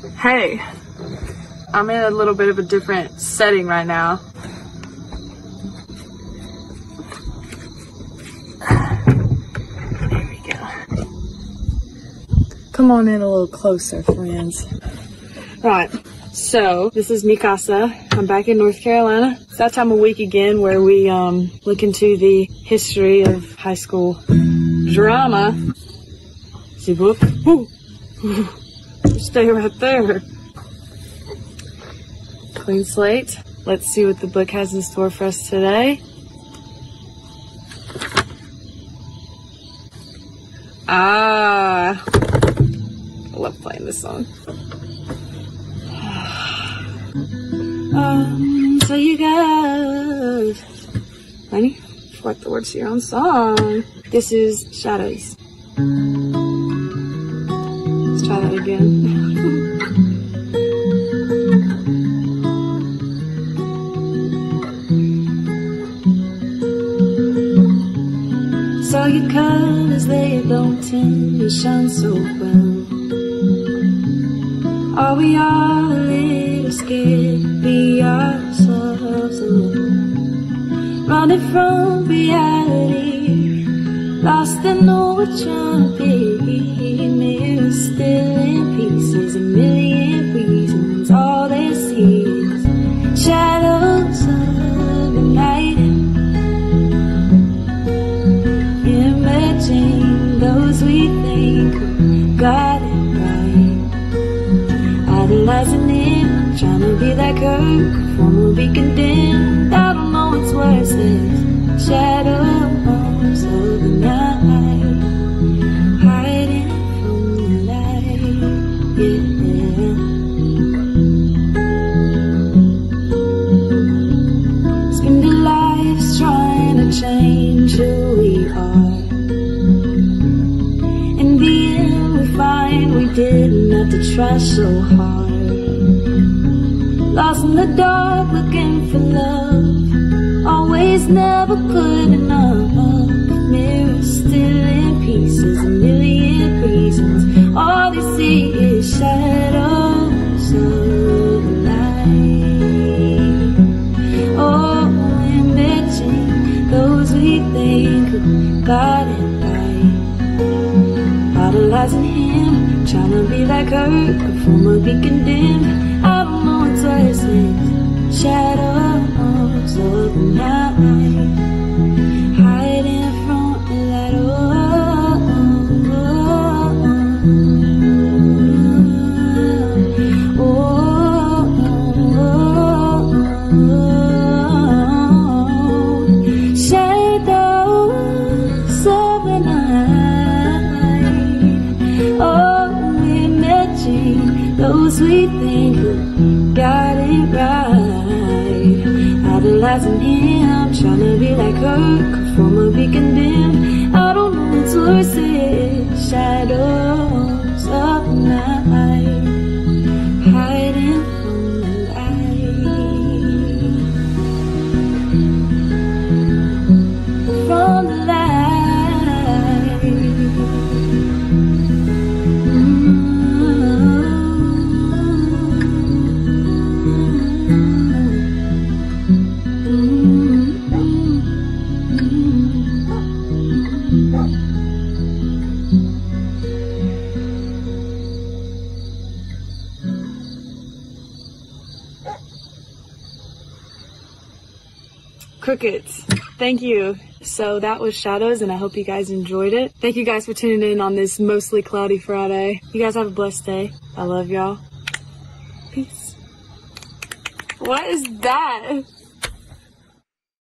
Hey, I'm in a little bit of a different setting right now. There we go. Come on in a little closer, friends. Right, so this is Mikasa. I'm back in North Carolina. It's that time of week again where we um, look into the history of high school drama. The book. Ooh. Stay right there. Clean slate. Let's see what the book has in store for us today. Ah, I love playing this song. um, so you guys, honey, forgot the words to your own song. This is Shadows. Again. Saw your colors, they don't tend to shine so well. Are we all a little scared be ourselves alone? Running from reality, lost in all we're trying to Still in pieces, a million reasons. All see is shadows of the night. Imagine those we think got it right. Idolizing him, trying to be like her. Conform or be condemned. I don't know what's worse. It's shadows of the night. Try so hard. Lost in the dark, looking for love. Always never good enough. Mirror still in pieces, a million reasons. All they see is shadows of the night. Oh, imagine those we think got it right. Idolizing him, trying to be like her, conform or be condemned. I don't know what's worse, it's shadows of the night. Got it right. Idolizing him, trying to be like her, conform or be condemned. Crickets. Thank you. So that was Shadows, and I hope you guys enjoyed it. Thank you guys for tuning in on this mostly cloudy Friday. You guys have a blessed day. I love y'all. Peace. What is that?